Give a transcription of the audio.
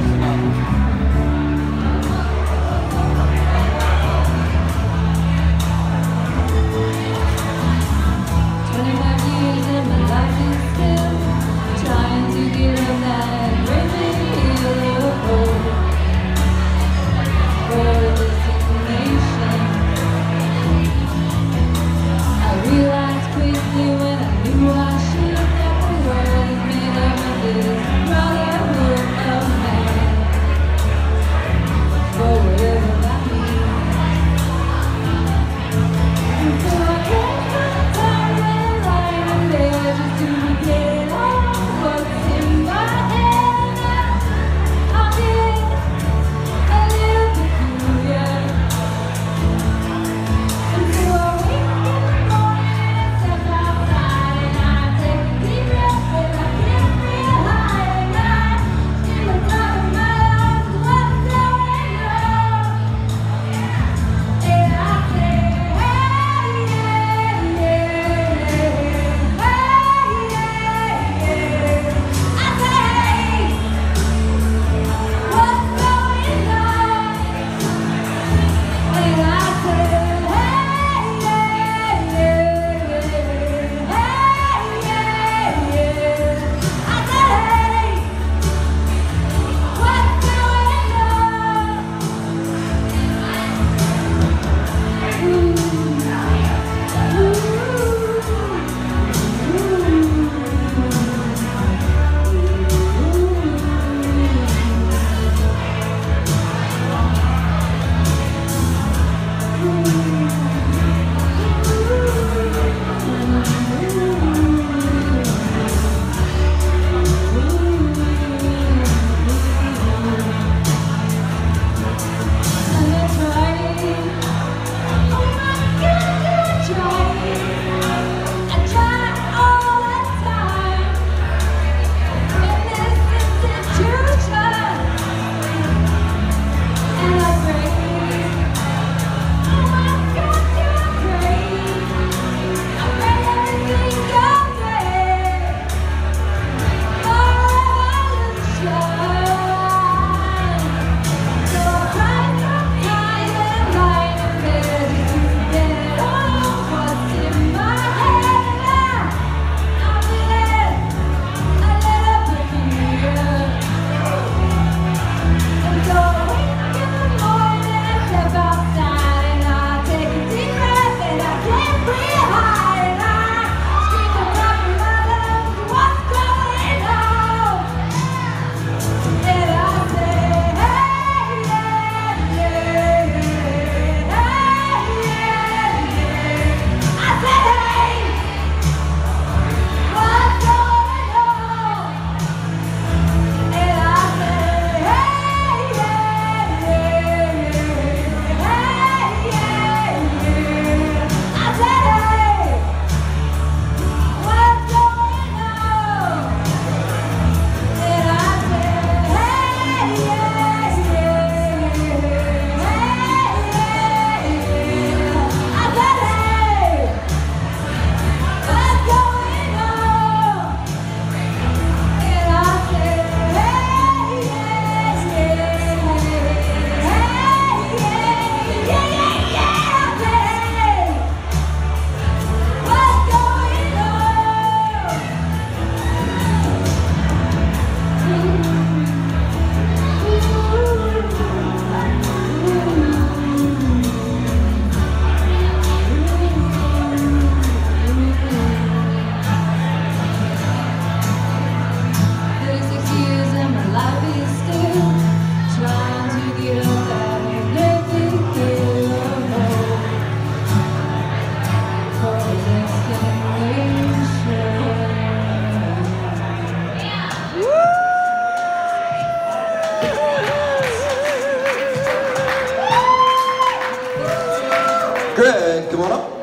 close enough. Greg, come on up.